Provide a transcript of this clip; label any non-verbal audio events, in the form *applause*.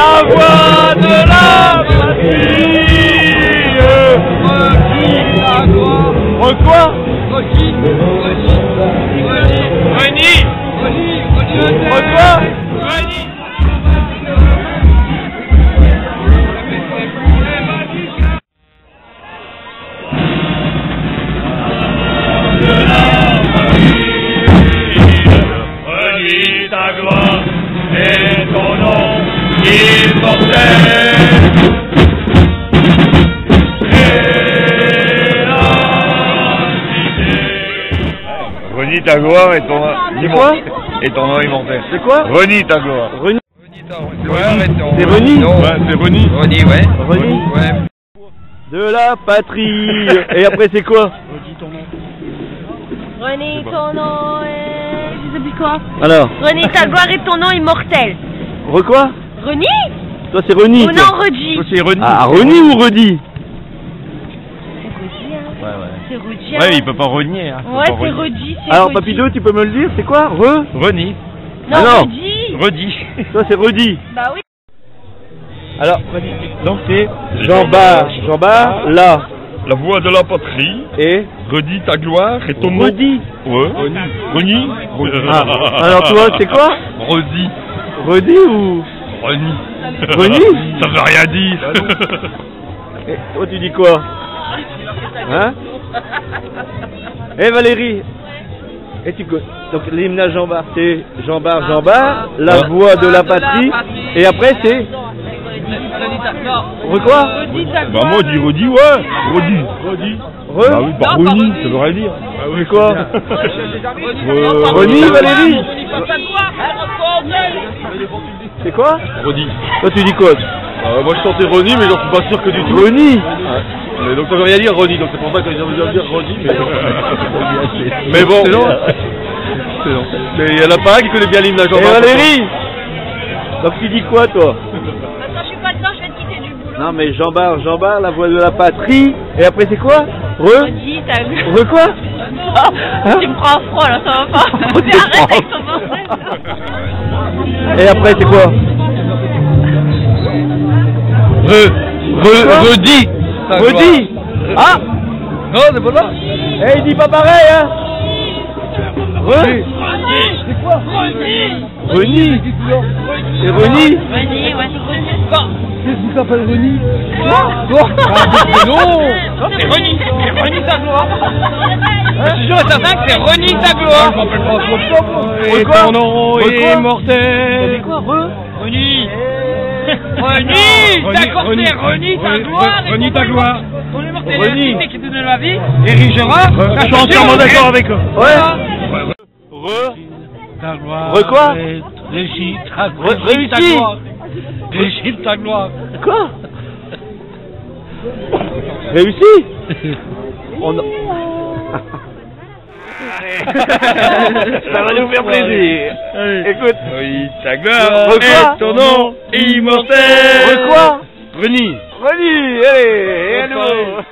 La voix de la patrie Re quoi Reni Renie ta gloire et ton, C'est quoi et ton nom immortel. C'est quoi Renie ta gloire. Reni C'est Reni Non, Ouais, c'est Renie. Reni, ouais. Reni Ouais. De la patrie Et après c'est quoi René, ton nom est... Je sais plus quoi. Alors René, ta gloire et ton nom immortel. Re quoi René Toi c'est Reni Oh toi. non, Redji. c'est Renie. Ah Reni ou Redi C'est hein. Ouais, ouais. C'est Redji, Ouais, hein. il peut pas renier. Hein. Ouais, c'est c'est Alors Redji. Papito tu peux me le dire c'est quoi Re Renie. Non, Ah non. Redis. Toi c'est Redi Bah oui. Alors Donc c'est Jean Bar Jean Bar là la voix de la patrie. et Redis ta gloire et ton nom. Redi Ouais. Renie. Ah, alors toi c'est quoi Redis. Redi ou Renie. Renie Ça veut rien dire. Et toi tu dis quoi Hein Eh Valérie Et tu connais Donc l'hymne à Jean Bar c'est Jean Bar Jean Bar, la voix de la patrie et après c'est Re quoi bah moi je dis Redis, ouais. Redis. Redis. Re Bah oui, bah Renie, ça veut rien dire. Bah oui. Quoi Euh, Renie Valérie C'est quoi Redis. Toi tu dis quoi Euh, moi je chantais Renie, mais j'en suis pas sûr que du tout. Reni Mais donc ça veut rien dire Renie, donc c'est pour ça que j'ai envie de dire Renie, mais. mais bon. C'est long. C'est long. Mais il y en a pas un qui connaît bien l'hymne à Et Jean Bart. Valérie Donc tu dis quoi toi Attends, je suis pas dedans, je vais te quitter du boulot. Non mais Jean Bar Jean Bar, la voix de la patrie et après c'est quoi Re Redji, t'as vu Re quoi *laughs* Tu me prends à froid là, ça va pas. *laughs* Arrête prends. avec ton bordel. Et après c'est quoi Re, Quoi redis. Redis. Ah. Non, c'est pas là. Eh il dit pas pareil hein. Re. C'est quoi Reni C'est Reni Reni, ouais, Qu'est-ce qui s'appelle Reni Ah, Non c'est Reni. C'est Reni ta gloire. Je suis sûr et certain que c'est Reni ta gloire. Je m'appelle pas Et quoi nom quoi immortel. C'est quoi Re Reni. Reni D'accord, c'est Reni ta gloire. Reni ton ta gloire. Ton immortel Reni. qui te donne la vie érigera. Je suis entièrement d'accord avec eux. Ouais Re Ta gloire. Re quoi Réussis ta Re- réussi Réussis ta gloire. Quoi Réussi *laughs* On *laughs* Ça va nous faire plaisir. Écoute. Oui, ta gloire Re ton nom immortel. Re quoi Renie. Reni, allez, nouveau.